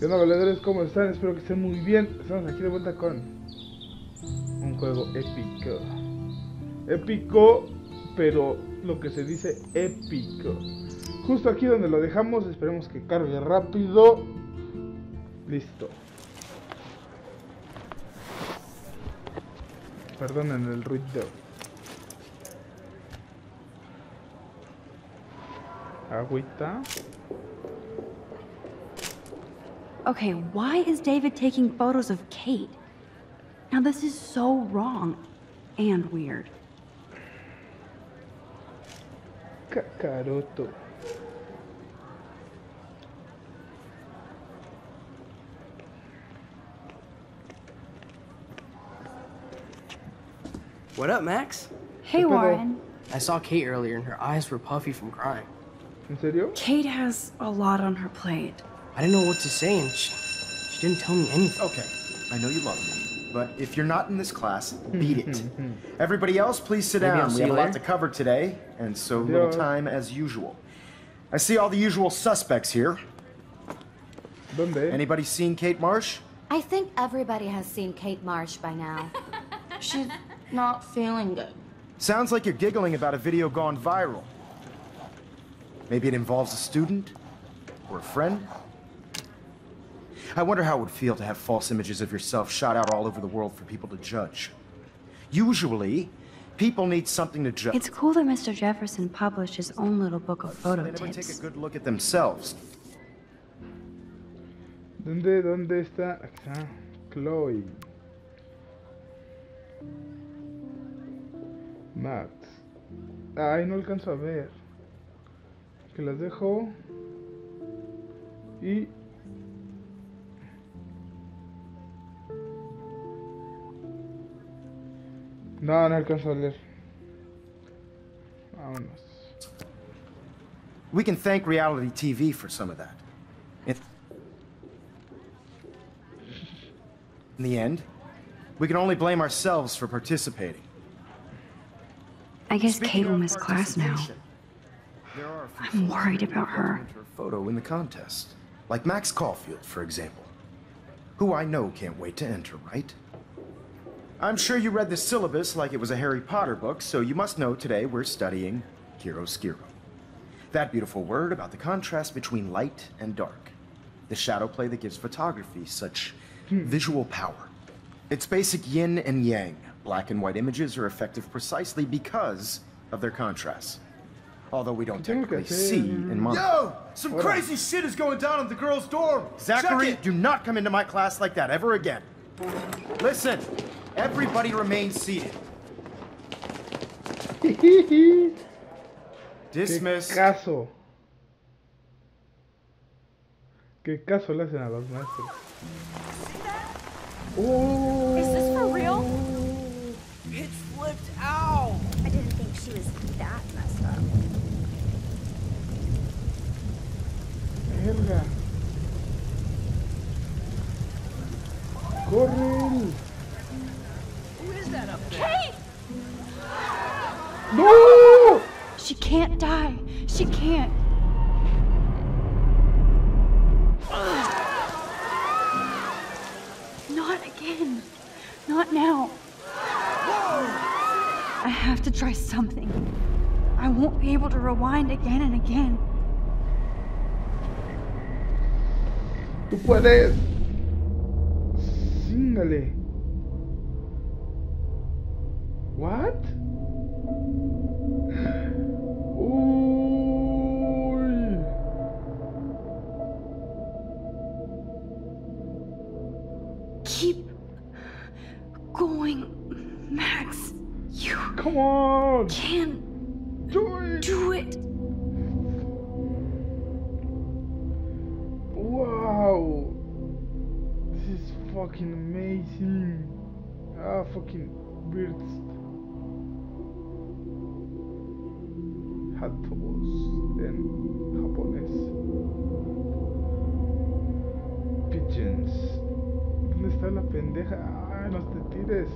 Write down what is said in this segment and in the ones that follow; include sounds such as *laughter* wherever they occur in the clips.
¿Qué onda, valedores? ¿Cómo están? Espero que estén muy bien. Estamos aquí de vuelta con un juego épico. Épico, pero lo que se dice épico. Justo aquí donde lo dejamos, esperemos que cargue rápido. Listo. Perdonen el ruido. Agüita. Okay, why is David taking photos of Kate? Now, this is so wrong and weird. Kakaroto. What up, Max? Hey. Warren. I saw Kate earlier and her eyes were puffy from crying. ¿En serio? Kate has a lot on her plate. I didn't know what to say and she, she didn't tell me anything. Okay, I know you love me, but if you're not in this class, beat it. Everybody else, please sit Maybe down. We have a lot to cover today, and so little time as usual. I see all the usual suspects here. ¿Dónde? Anybody seen Kate Marsh? I think everybody has seen Kate Marsh by now. *laughs* She's not feeling good. Sounds like you're giggling about a video gone viral. Maybe it involves a student or a friend. I wonder how it would feel to have false images of yourself shot out all over the world for people to judge. Usually, people need something to judge. It's cool that Mr. Jefferson published his own little book of photo They never take a good look at themselves. ¿Dónde, dónde está? Acá. Chloe. Max. Ay, no alcanzo a ver. Que las dejo. Y. No, no alcanzo a leer. Vámonos. We can thank reality TV for some of that. In in the end, we can only blame ourselves for participating. I guess Speaking Kate will miss class now. there are I'm worried about her. document her photo in the contest, like Max Caulfield, for example, who I know can't wait to enter, right? I'm sure you read the syllabus like it was a Harry Potter book, so you must know today we're studying chiaroscuro. That beautiful word about the contrast between light and dark. The shadow play that gives photography such visual power. It's basic yin and yang. Black and white images are effective precisely because of their contrasts. Although we don't technically see in mon- Yo! Some crazy shit is going down in the girls' dorm! Zachary, Check it. do not come into my class like that ever again. Listen, everybody remain seated. *laughs* ¿Qué Dismiss. caso? ¿Qué caso le hacen a los maestros? Oh, Is this for real? It flipped out! I didn't think she was that messed up. verga. ¡Corre! ¡No! She can't die. She can't. Not again. Not now. I have to try something. I won't be able to rewind again and again. ¡Tú puedes! ¡Síngale! ¿What? It! Wow! This is fucking amazing! Ah, fucking birds. Hatos en japonés. Pigeons. ¿Dónde está la pendeja? ¡Ah, no te tires!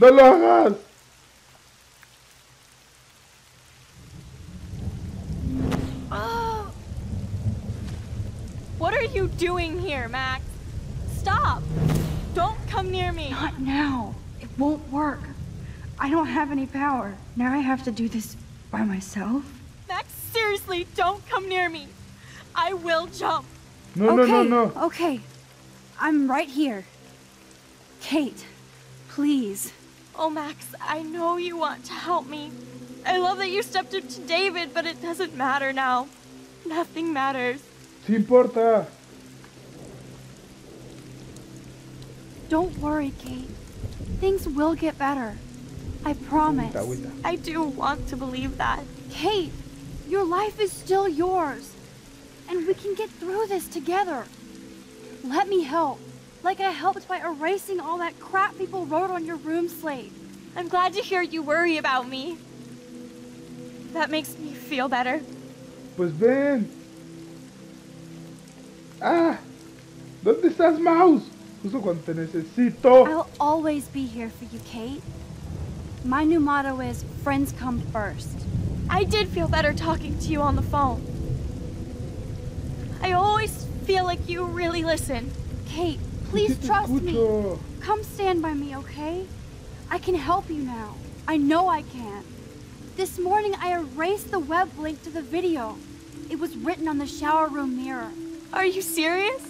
¡No lo hagas! Oh. What are you doing here, Max? Stop! Don't come near me! Not now. It won't work. I don't have any power. Now I have to do this by myself. Max, seriously, don't come near me! I will jump! No, no, okay, no, no. Okay. I'm right here. Kate, please. Oh, Max, I know you want to help me. I love that you stepped up to David, but it doesn't matter now. Nothing matters. Sí importa. Don't worry, Kate. Things will get better. I promise. I do want to believe that. Kate, your life is still yours. And we can get through this together. Let me help. Like I helped by erasing all that crap people wrote on your room slate. I'm glad to hear you worry about me. That makes me feel better. Pues ven. Ah. ¿Dónde estás, Mouse? Justo cuando te necesito. I'll always be here for you, Kate. My new motto is friends come first. I did feel better talking to you on the phone. I always feel like you really listen. Kate, please trust me. Come stand by me, okay? I can help you now. I know I can. This morning I erased the web link to the video. It was written on the shower room mirror. Are you serious?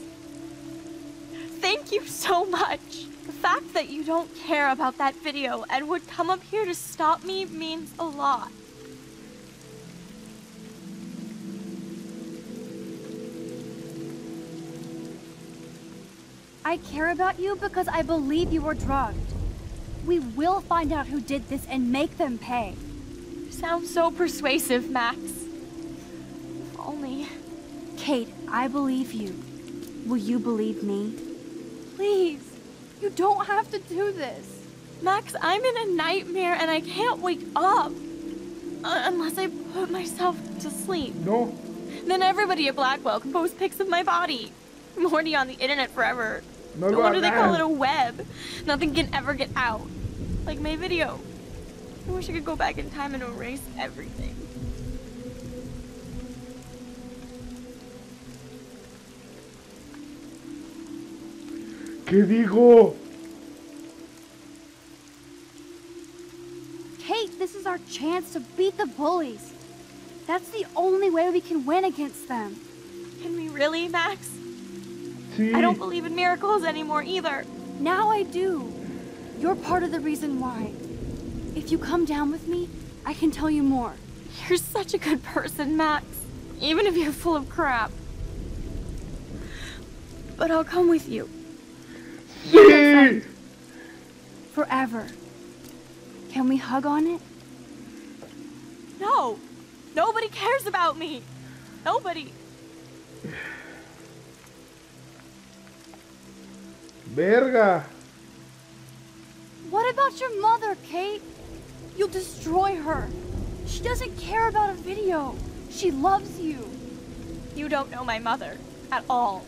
Thank you so much. The fact that you don't care about that video and would come up here to stop me means a lot. I care about you because I believe you were drugged. We will find out who did this and make them pay. You sound so persuasive, Max. If only. Kate, I believe you. Will you believe me? Please, you don't have to do this. Max, I'm in a nightmare and I can't wake up. Uh, unless I put myself to sleep. No. Then everybody at Blackwell can post pics of my body. I'm already on the internet forever. No No lo wonder they call it a web. Nothing can ever get out. Like my video. I wish I could go back in time and erase everything. ¿Qué digo? Kate, this is our chance to beat the bullies. That's the only way we can win against them. Can we really, Max? Sí. I don't believe in miracles anymore either. Now I do. You're part of the reason why. If you come down with me, I can tell you more. You're such a good person, Max. Even if you're full of crap. But I'll come with you. Sí. Forever. Can we hug on it? No! Nobody cares about me! Nobody! Verga. What about your mother, Kate? You'll destroy her. She doesn't care about a video. She loves you. You don't know my mother. At all.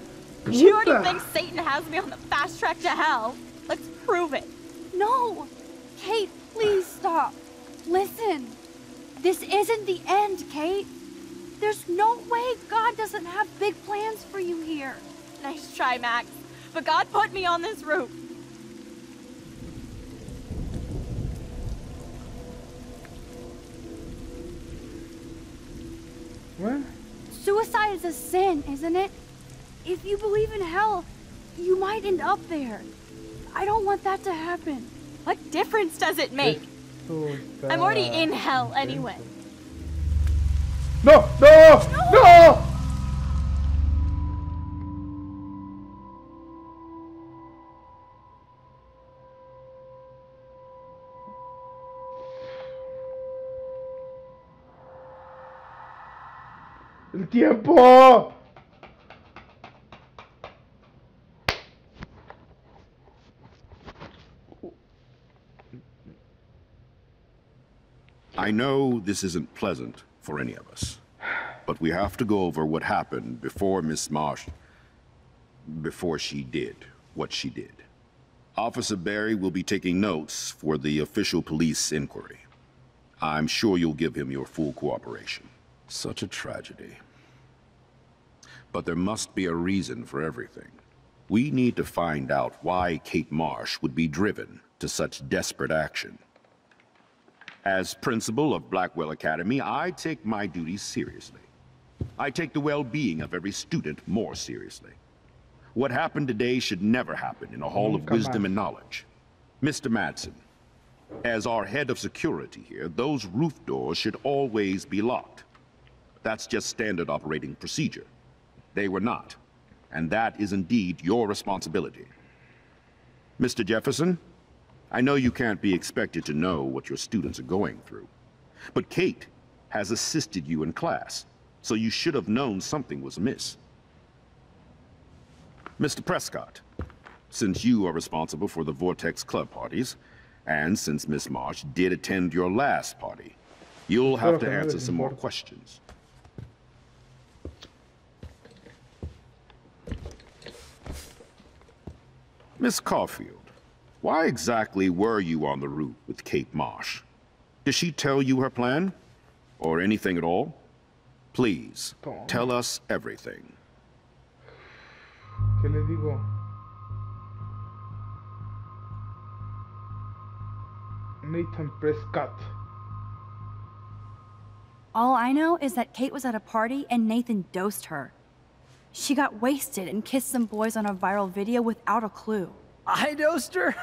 She already thinks Satan has me on the fast track to hell. Let's prove it. No! Kate, please stop. Listen. This isn't the end, Kate. There's no way God doesn't have big plans for you here. Nice try, Max. But God put me on this route. What? Suicide is a sin, isn't it? If you believe in hell, you might end up there. I don't want that to happen. What difference does it make? I'm already in hell anyway. No, no. Tiempo. I know this isn't pleasant for any of us, but we have to go over what happened before Miss Marsh. before she did what she did. Officer Berry will be taking notes for the official police inquiry. I'm sure you'll give him your full cooperation. Such a tragedy. But there must be a reason for everything. We need to find out why Kate Marsh would be driven to such desperate action. As principal of Blackwell Academy, I take my duties seriously. I take the well-being of every student more seriously. What happened today should never happen in a hall mm, of Nunca wisdom and knowledge. Mr. Madsen, as our head of security here, those roof doors should always be locked. That's just standard operating procedure. They were not. And that is indeed your responsibility. Mr. Jefferson, I know you can't be expected to know what your students are going through. But Kate has assisted you in class, so you should have known something was amiss. Mr. Prescott, since you are responsible for the Vortex Club parties, and since Miss Marsh did attend your last party, you'll have to answer some more questions. Miss Caulfield, why exactly were you on the route with Kate Marsh? Did she tell you her plan? Or anything at all? Please, tell us everything. ¿Qué les digo? Nathan Prescott. All I know is that Kate was at a party and Nathan dosed her. She got wasted and kissed some boys on a viral video without a clue. I dosed her?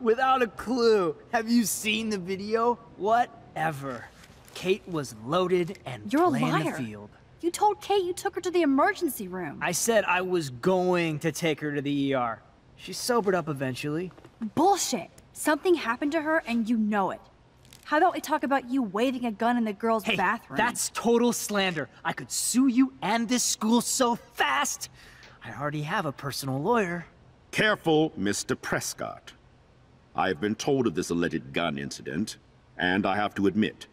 Without a clue. Have you seen the video? Whatever. Kate was loaded and You're a liar. the field. You told Kate you took her to the emergency room. I said I was going to take her to the ER. She sobered up eventually. Bullshit. Something happened to her and you know it. How about we talk about you waving a gun in the girls' Hey, bathroom? that's total slander. I could sue you and this school so fast. I already have a personal lawyer. Careful, Mr. Prescott. I have been told of this alleged gun incident, and I have to admit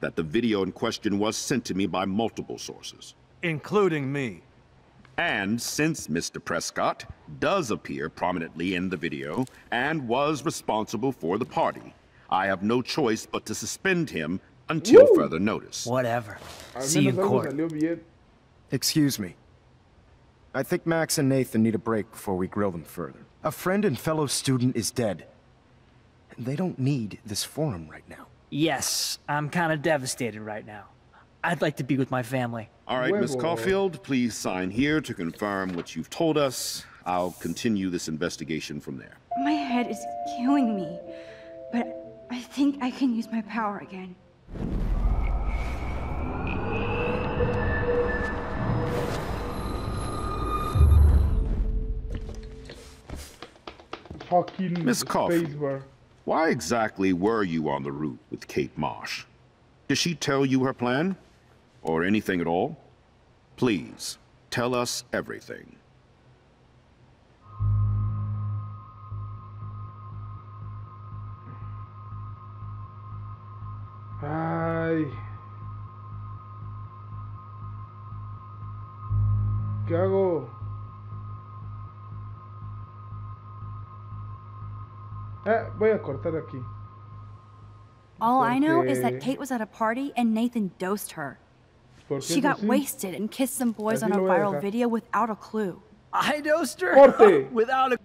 that the video in question was sent to me by multiple sources. Including me. And since Mr. Prescott does appear prominently in the video and was responsible for the party, I have no choice but to suspend him until Woo! further notice. Whatever. See you in court. Excuse me. I think Max and Nathan need a break before we grill them further. A friend and fellow student is dead. They don't need this forum right now. Yes, I'm kind of devastated right now. I'd like to be with my family. All right, Miss Caulfield, please sign here to confirm what you've told us. I'll continue this investigation from there. My head is killing me, but I think I can use my power again. Fucking Miss Caulfield. Why exactly were you on the route with Kate Marsh? Did she tell you her plan? Or anything at all? Please, tell us everything. ¿Qué hago? Eh, voy a cortar aquí. All I know is that Kate was at a party and Nathan dosed her. She got sí. wasted and kissed some boys on a lo a viral video without a clue. I dosed her? Corte. *laughs* Without a...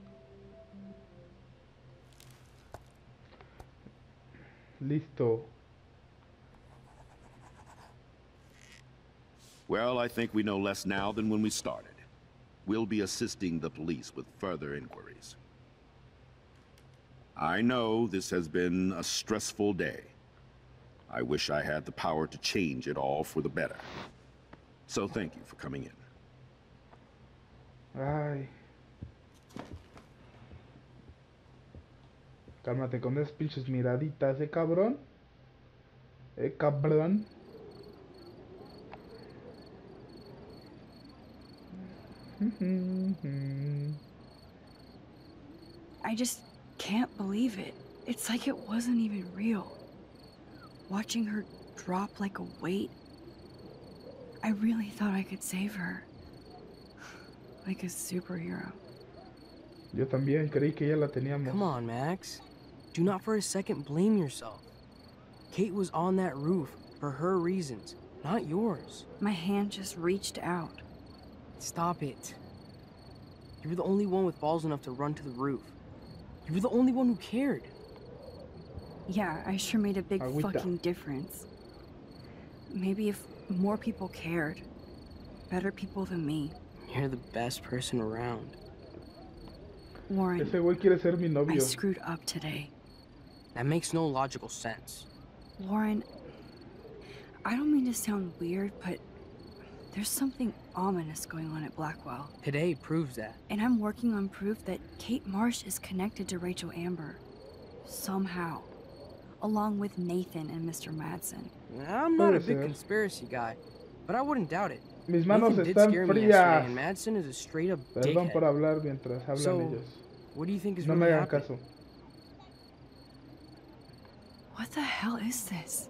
Listo. Well, I think we know less now than when we started. We'll be assisting the police with further inquiries. I know this has been a stressful day. I wish I had the power to change it all for the better. So thank you for coming in. Ay. Cálmate con esas pinches miraditas, eh, cabrón. Eh, cabrón. Mm-hmm. I just can't believe it. It's like it wasn't even real. Watching her drop like a weight, I really thought I could save her. *sighs* Like a superhero. Yo también creí que ya la teníamos. Come on, Max. Do not for a second blame yourself. Kate was on that roof for her reasons, not yours. My hand just reached out. Stop it. You were the only one with balls enough to run to the roof. You were the only one who cared. Yeah, I sure made a big Agüita. fucking difference. Maybe if more people cared, better people than me. You're the best person around. Warren, Ese güey quiere ser mi I screwed up today. That makes no logical sense. Warren, I don't mean to sound weird, but there's something ominous going on at Blackwell. Today proves that. And I'm working on proof that Kate Marsh is connected to Rachel Amber. Somehow. Along with Nathan and Mr. Madsen. I'm not a big conspiracy guy, but I wouldn't doubt it. Mis manos Nathan did están scare me frías. yesterday, and Madsen is a straight up Perdón por hablar mientras hablan So, ellos. What do you think is No me really hagan happening? caso. What the hell is this?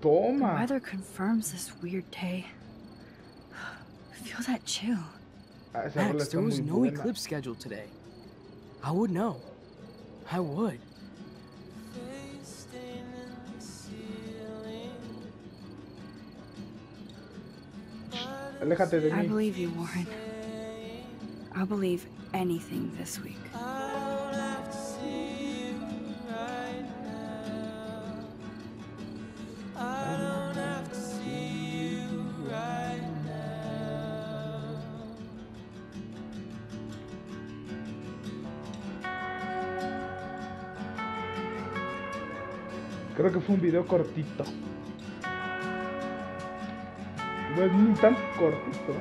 The weather confirms this weird day. *sighs* Feel that chill. Ah, Max, there was no buena. eclipse scheduled today. I would know. I would. I believe you, Warren. I'll believe anything this week. Creo que fue un video cortito. Ni tan cortito.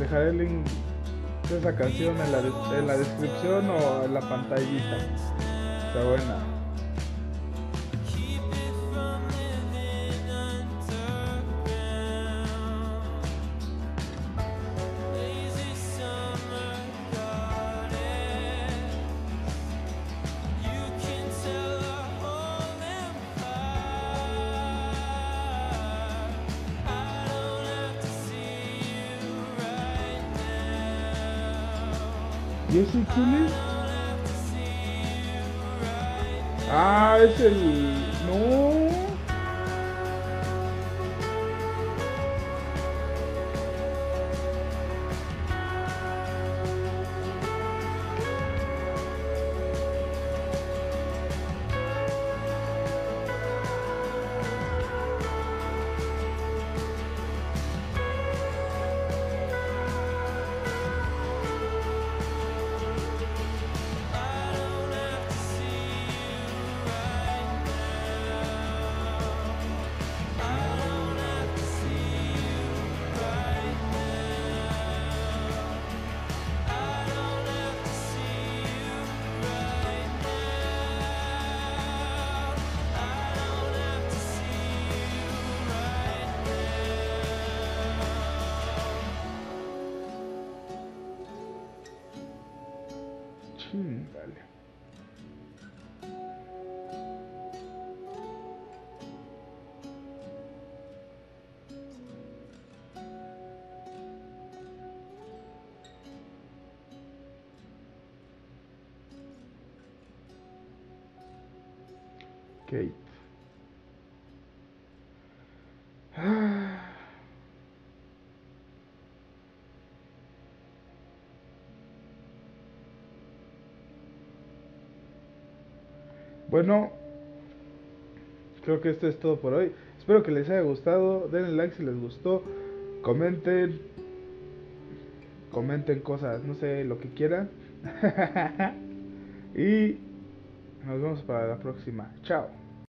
Dejaré el link de esa canción en la, en la descripción o en la pantallita. Está buena. ¿Y ese quién? Ah, es el... No. Kate. *sighs* Bueno, creo que esto es todo por hoy. Espero que les haya gustado. Denle like si les gustó. Comenten. Comenten cosas, no sé, lo que quieran. *laughs* y nos vemos para la próxima. Chao.